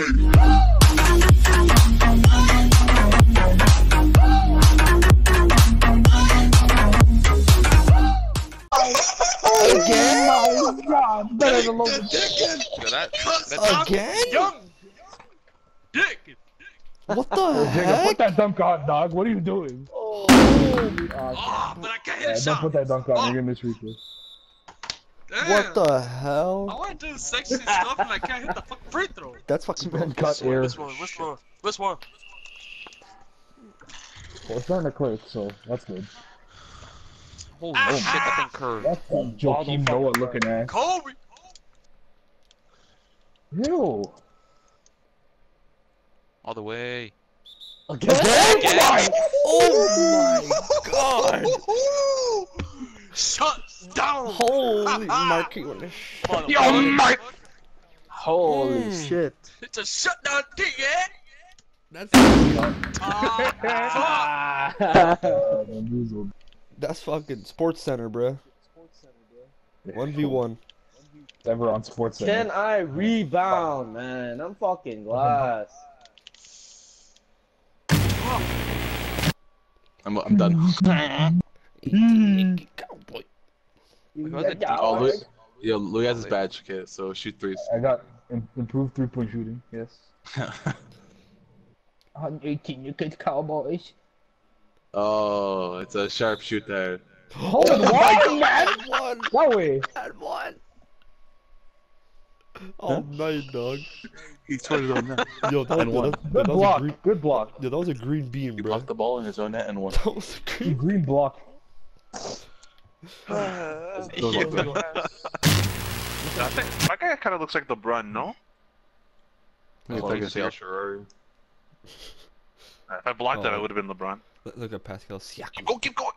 Again? Oh my god, better than Logan. That, that Again? young dick. What the Jacob, heck? put that dunk on, dog. What are you doing? Oh, but I can't hit Yeah, a don't put that dunk on. Oh. You're gonna miss throw. Damn. What the hell? I want to do sexy stuff and I can't hit the fucking free throw. That's fucking Man, cut air. This one, this one, this one. Well, it's starting to click, so that's good. Holy Ah. shit, that thing curved. That's some Joakim Noah looking ass. Kobe. Ew. All the way. Again? Oh my god! Shut down. Holy Marquinhos. Yo, Mike. Holy Mm. shit. It's a shutdown thing, yeah? That's Bamboozled. that's fucking Sports Center, bruh. 1v1. Ever on Sports Center. Can I rebound, man? I'm fucking glass. I'm, I'm done. Cowboy. Oh, Louis, yo, Louis has his badge. Okay, so shoot threes. I got improved three point shooting. Yes. 118, you good cowboys. oh, it's a sharpshooter. Hold oh on, man. One. No way. And one. All night, oh, dog. He scored his own net. Yo, that, And yo, one. that, Good that was a block. green. Good block. Yo, that was a green beam, He bro. blocked the ball in his own net and one. That was a green. Green block. I think my guy kind of looks like LeBron, no? He's Oh, like he's a If I blocked that, I Oh. would have been LeBron. Look- Look at Pascal Siakam. Go, keep going.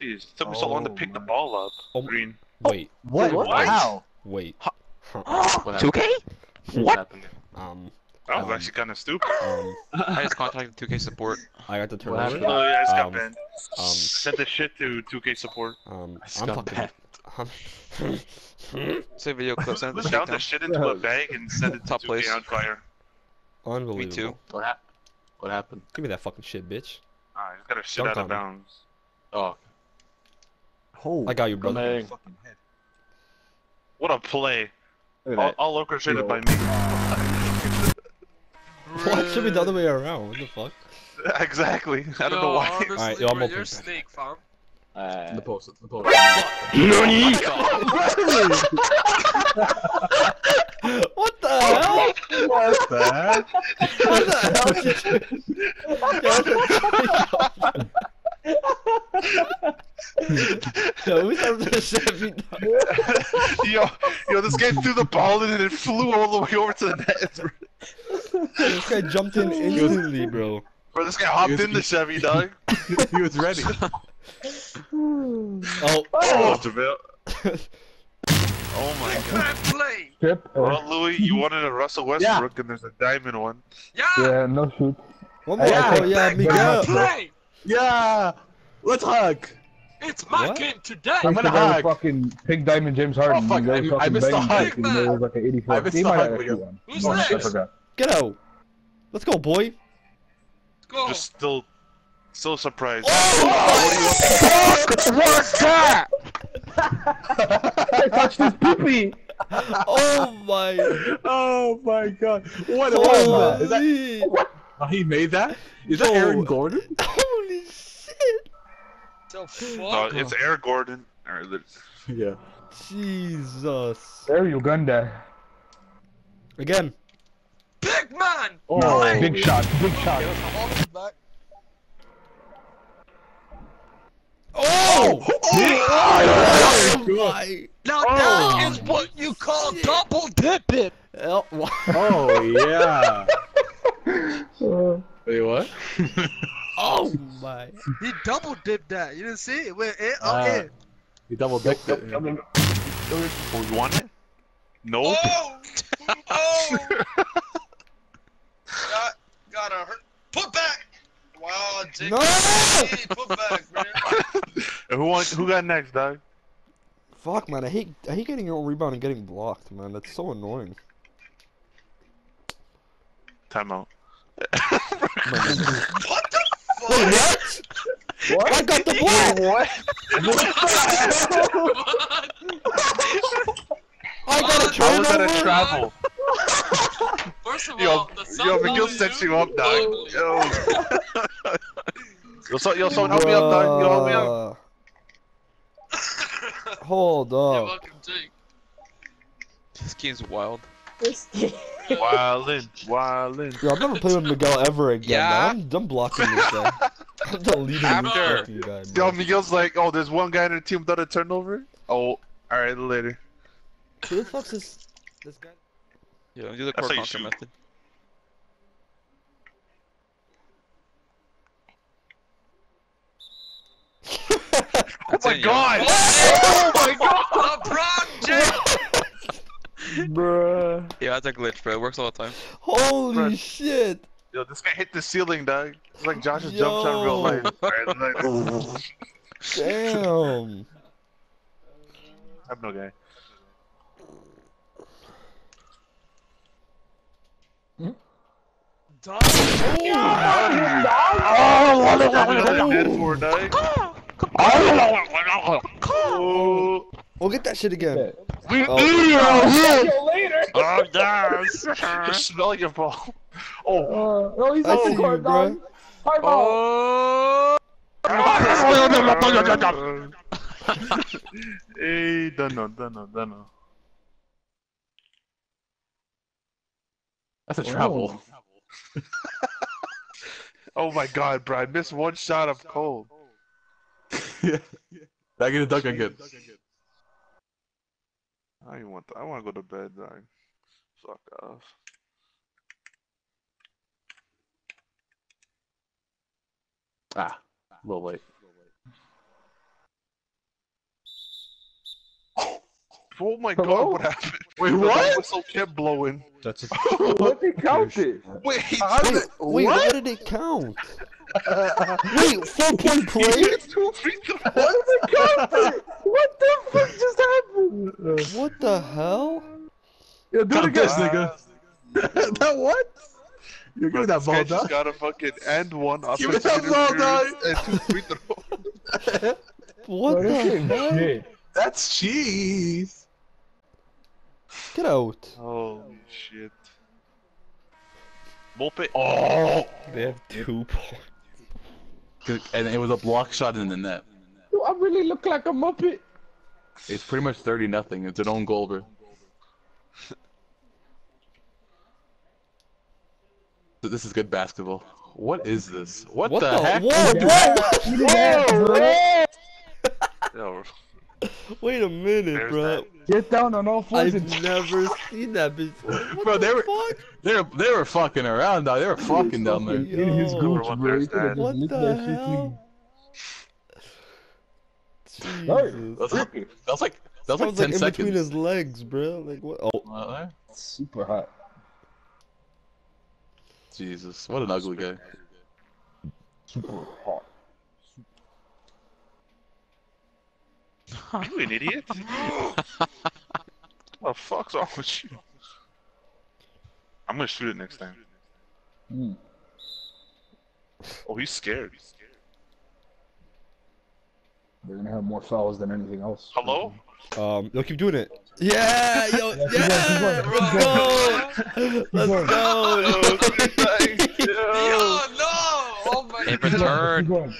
Jeez, it took me so long to Oh, pick the ball up. Oh, Green. Wait, What? What? How? wait. What 2K? What happened? Um, That was Um, actually kind of stupid. um, I just contacted 2K support. I got the turn happened? turnover. Oh, yeah, I just got Um, banned. Um, Send the shit to 2K support. um, I just I'm got banned. I'm Say video clip, send it down the shit into a bag and send it to Top 2K place. on fire. Unbelievable. Me too. What happened? What happened? Give me that fucking shit, bitch. Ah, I just got a shit Dunk out of on him. bounds. Oh, Oh. I got you, brother. Amazing. What a play. look All, at that. all orchestrated by me. What should be the other way around? What the fuck? exactly. I don't know why. Alright, yo, I'm bro, open. You're a snake, fam. The Uh, post. The post. What the hell? What's that? What the hell did you? Yo, we started the Chevy. yo, yo, this guy threw the ball in and it flew all the way over to the net. This guy jumped in instantly, bro. Bro, this guy hopped was- in the Chevy, dog. he was ready. Oh, Oh, JaVale. Oh my god. Play. Trip. Uh, Well, Louis, you wanted a Russell Westbrook, and there's a diamond one. Yeah. yeah, no shoot. one more. Yeah. Oh yeah, Miguel. Play. Yeah. Let's hug. It's my What? game today. I'm gonna Thanks to hug. Fucking Pink Diamond James Harden. Oh, fuck, He I- I fucking missed the hug. it, even though it was like an 84. I missed He the hug have video. Who's Oh, shit, next? Get out. Let's go, boy. Let's go. Just still, still surprised. Oh, I touched his poopy. Oh my. Oh my god. What Holy. Is that, oh, he made that? Is that Aaron Gordon? Holy shit. So No, it's Air Gordon. Or Yeah. Jesus. There you Uganda. Again. Big man. Oh, big shot, big shot. Back. Oh! Oh my. Now that is what you call double dipping. Oh, Oh yeah. Uh, Wait, what? oh my. He double dipped that. You didn't see it? It went in, up in. He double dicked it. Oh, you want it? No. Oh! Oh! got, got a hurt. Put back! Wow, Jake. No! Put back, man. who want? Who got next, dog? Fuck, man. I hate I hate getting your own rebound and getting blocked, man. That's so annoying. timeout. What the fuck? What? What? I got the ball! I got a How was that turnover! a travel? First of Yo, all, the sun yo, Miguel blew sets you up, dog. Yo. Yo, so, yo, so help me up, dog. Yo, help me up. Bruh. Hold You're up. welcome, Jake. This game's wild. Wildin', wildin'. Yo, I'm never playing with Miguel ever again. Yeah. man. I'm done blocking this guy. I'm deleting this After. fucking guy. Yo. Miguel's like, oh, there's one guy in the team without a turnover? Oh, alright, later. Who the fuck's this? This guy? Yeah, do the That's core how you conquer shoot. method. That's my it, god! Oh, oh my god! LeBron James! Bruh. Yeah, that's a glitch, bro. It works all the time. Holy Bruh. shit! Yo, this guy hit the ceiling, dog. It's like Josh's jump shot in real life. Damn! I have no guy. Dog. Oh, dead for dog. Oh, We'll get that shit again. we Oh. Oh, yes. Smell your ball. Oh, Uh, oh, he's I on the court, bro. dog. High ball. hey, Dunno, Dunno, Dunno. That's a travel. Oh my god, bro, I missed one shot of cold. Yeah. Back in the duck again. I don't want. To, I want to go to bed, dog. Fuck off. Ah, a little late. Oh my Hello? god, what happened? Wait, The what? whistle kept blowing. That's a... What they counted? Wait, How did- Wait, what? what did it count? Wait, four point play? two free throws. What is it counted? What the fuck just happened? What the hell? Yo, do it Count again. nigga. that what? You're Bro, giving that this ball, just got a fucking and one Give me offensive that ball, dog. and two free throws. What Bro, the hell? shit. That's cheese. Get out. Holy shit. Volpe. Oh. They have two points. And it was a block shot in the net. Do I really look like a muppet? It's pretty much 30 nothing. It's an own goal, bro. So This is good basketball. What is this? What, What the, the- heck? what? Yeah, bro. Yo, Wait a minute, There's bro. Get down on all fours I've and never seen that before. What Bro, the they were- fuck? They were they were fucking around, dog. They were fucking down there. in his gooch, What bro. there's He could've that? just What the hell? clean. Jesus. That's like that was like that was like 10 like in seconds. between his legs, bro. Like what? Oh, Uh, Super hot. Jesus, what an ugly guy. Super hot. you an idiot? what the fuck's wrong with you? I'm gonna shoot it next time. Mm. Oh, he's scared. He's scared. They're gonna have more fouls than anything else. Hello? um, yo, keep doing it. Yeah, yo, keep yeah, going, keep going, let's go, let's go. Yo, no! Oh my In god. return,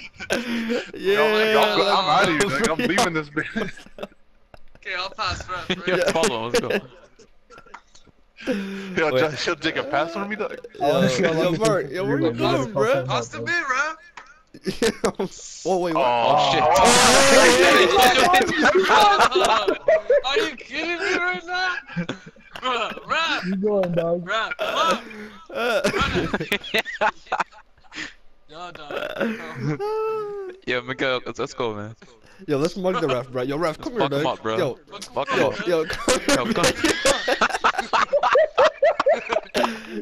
Yeah, Yo, I'm, I'm out of here. Like, I'm leaving this bitch. Okay, I'll pass ref, right? yeah, follow. Let's go. Yo, Wait. Josh, he'll take a pass from me, dog. Yo, yo, Mark, yo, where you going, bro? Pass to me, ref. oh wait, what? Oh, shit. Are you kidding me right now? Bruh, ref, Keep going, dog. ref, come on. Uh, Yo, dog. Yeah, Miguel, let's, let's go, man. yo, let's mug the ref, bro. Yo, ref, come here, Fuck him dog. up, bro. Yo, Fuck him yo, up. yo, come Yo, here. come.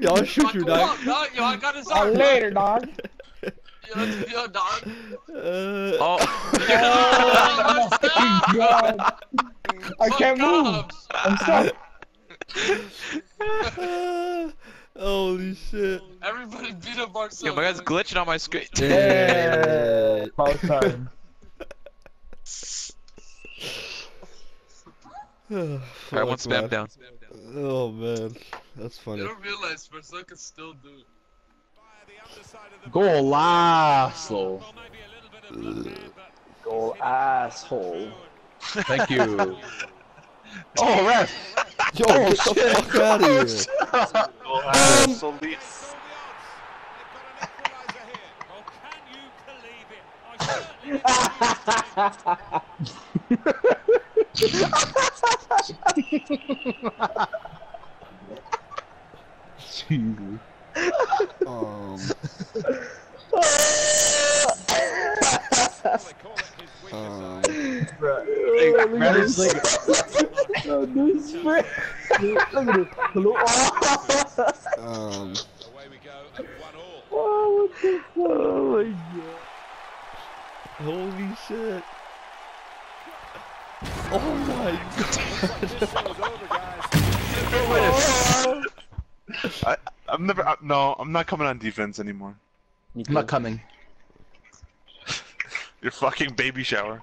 Yo, I'll shoot Fuck you, dog. up, dog. Yo, I got his Oh, arm. later, dog. Yo, yo, dog. Uh, Oh, Yo, let's. God. I can't move. I'm stuck. Holy shit. Everybody beat up Marcel. Yo, my guy's glitching on my screen. Yeah. About time. Oh, Alright, Fuck, one spam down. Oh man, that's You funny. don't realize Marcel can still do it. Golazo. Go asshole. Thank you. oh, ref. Yo, get the fuck out of here. Oh, um, Solis. Um, um, Man, it's like. No, this friend. Look at this. Hello. um, Oh, what the fuck? Oh my god. holy shit. Oh my god. I, I'm never. I, no, I'm not coming on defense anymore. I'm not coming. Your fucking baby shower.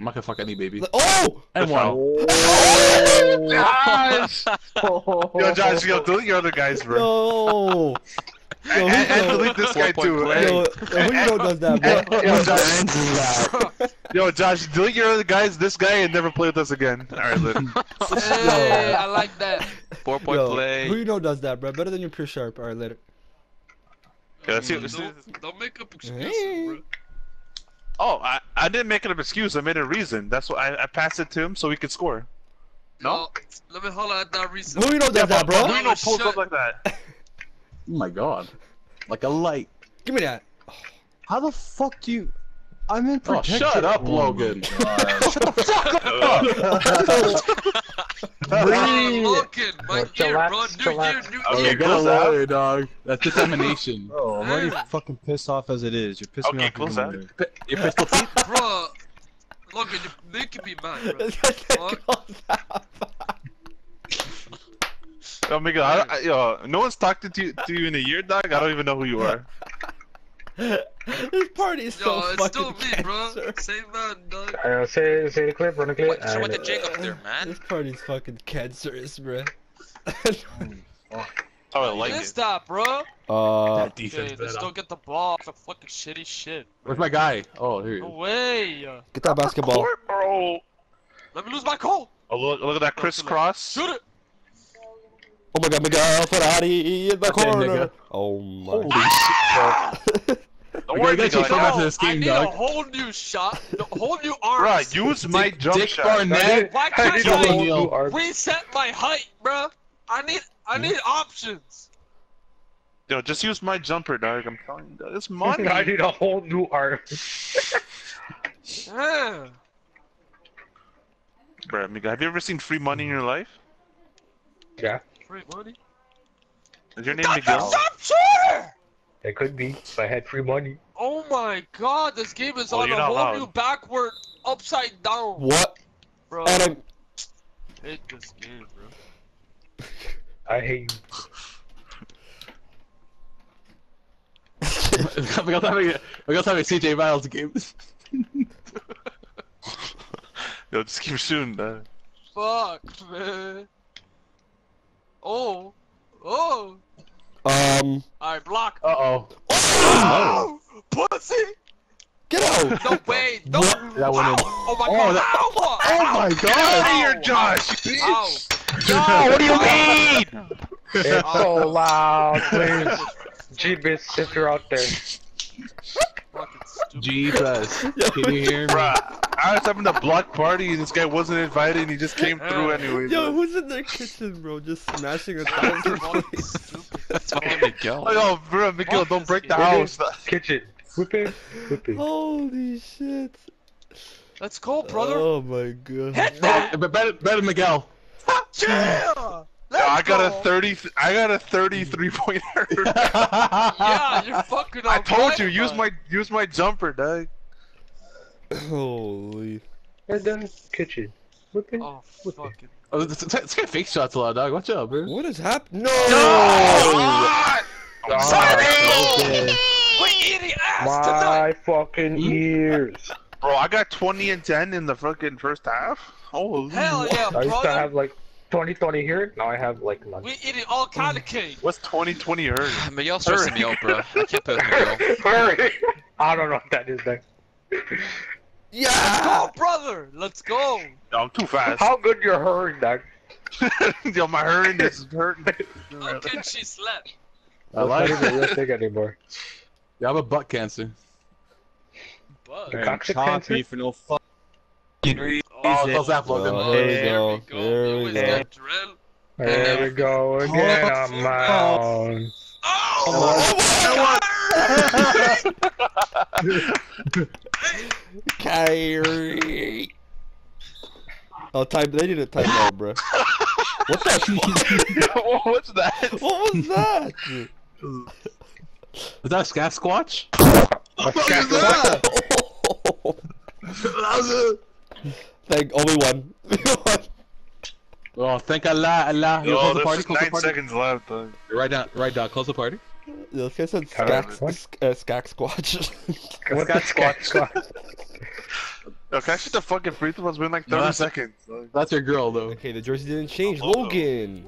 I'm not gonna fuck any baby. Oh! And The one. foul. Josh! Yo, Josh, yo, delete your other guys, bro. Yo! Yo, and, and who delete this guy too. play. Yo, yo, who you know does that, bro? Yo, Josh, yo, Josh, delete your other guys, this guy, and never play with us again. Alright, Lid. Hey, I like that. Four point Yo, play. who you know does that, bro? Better than your pure sharp. Alright, later. Yeah, let's see, let's see. Don't, don't make up excuses, Hey. bro. Oh, I, I didn't make it an excuse. I made a reason. That's why I, I passed it to him so he could score. No? Oh, let me holler at that reason. Who you know does that, bro? Who you know Oh, pulls shit. up like that? Oh my god. Like a light. Give me that. How the fuck do you? I'm in Oh, shut up, Logan. Hey, Logan, my Yo, year, bro. chillax, New year, new Okay, Okay, year. get a close dog. That's dissemination. Bro, oh, I'm already ah. fucking pissed off as it is. You're pissing me Okay, off. close even out. Your pistol teeth? Bro, Logan, you're making me mad, bro. Yo, oh Miguel, I, I, yo, no one's talked to you, to you in a year, dog. I don't even know who you are. this party is so Yo, it's fucking still me, bro. cancer. Same man, dog. Uh, say, say the clip, run the clip. What, so what and- the jig up there, man? This party's fucking cancerous, bro. Oh, I like Missed it. Stop, bro. uh, Okay, let's go get the ball. Some fucking shitty shit. Where's my guy? Oh, here he No is. way. get that basketball. Court, bro. Let me lose my call. Oh, look, look at that crisscross. Shoot it. Oh my god, Miguel Ferrari in the Okay, corner. nigga. Oh my. Holy shit, Don't Okay, worry, you gotta Miguel. take some back this I game, need dog. a whole new shot. A whole new Bruh, arms. use my Dick- jump Dick shot. Barnett. Why I can't need a I whole new reset my height, bro? I need, I need options. Yo, just use my jumper, dog. I'm telling you, dog. It's money. I need a whole new arm. Yeah. Bruh, Miguel, have you ever seen free money in your life? Yeah, Free money. Is your name Got the Miguel? Shooter! it could be if I had free money. Oh my god, this game is Well, on you're a whole allowed. new backward, upside down, What? bro. And I'm. hate this game, bro. I hate you. Miguel's having, Miguel's having CJ Miles game. Yo, just keep shooting, dog. Fuck, man. Oh, oh. Um. Alright, block. Uh oh. Oh, pussy. Get out! No way. No. What? That went in. Oh my Oh, god. that- Ow. Oh my god! Get out of here, Josh! you Ow. bitch. Yo, what do you mean? It's so loud, please. G-Bits, if you're out there. Fucking stupid. G plus. Can you hear me? Bruh, I was having a block party and this guy wasn't invited and he just came through anyway. Yo, who's in their kitchen, bro? Just smashing a thousand Fucking plates. Stupid. That's fucking Miguel. Oh, yo, bro, Miguel, don't break the game. house. Kitchen. Whip it. Whip it. Holy shit. Let's go, brother. Oh my god. Hit that. But better, better Miguel. Yeah. Yo, I Let's got a 30, I got a 33 pointer. Yeah, you're fucking. I told you, use my, use my jumper, dog. Holy. And then kitchen. Whip it. Oh Whip it. fucking Oh, let's, let's, let's get fake shots a lot, dog. Watch out, bro. What is happening? No! Oh! I'm sorry! Okay. We eating ass. My fucking hmm? ears. Bro, I got 20 and 10 in the fucking first half. Holy. Hell yeah, I used to have like 20 20 here. Now I have like none. We eating all kind of hmm. cake. What's 20 20 earned? Ah, Miguel's stressing me out, bro. I can't play with Miguel. Hurry! I don't know what that is next. Let's Yeah! go, brother. Let's go. I'm too fast. How good you're hurrying, Doug. Yo, my hurting is hurting. How can she slept? I like That's not even a real thing anymore. Yeah, I have a butt cancer. But The toxic cancer? for no fucking reason. Oh, those that Logan. Oh, here we there go. we go. There You we always go. got drill. There we go again. I'm out. Kyrie. Oh, time. They need a timeout, bro. What the? What's that? what was that? was that a Sasquatch? Thank only one. Oh, thank Allah, Allah. Yo, Yo, close the party, there's close the nine party. seconds left. Dog. Right now, right now. close the party. This guy said Alright, skack, what? sk- uh, skack squatch. What the Sasquatch? Yo, can I shoot the fucking free throw? It's been like 30 No, that's- seconds. That's your girl, though. okay, the jersey didn't change. Logo. Logan.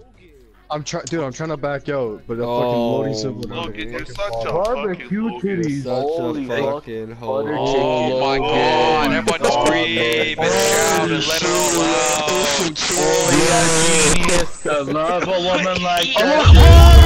I'm trying, dude. I'm trying to back out, but the Oh, fucking loading symbol. Logan, you're such a. Barbecue fucking Logan. titties. Such Holy a fucking hoe. Butter Oh my Oh, god, my everyone just God. breathe and shout and let it all out. The love a woman like Oh,